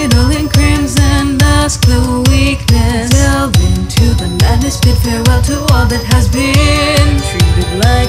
Riddling crimson mask the weakness. Delve into the madness Bid farewell to all that has been. Treated like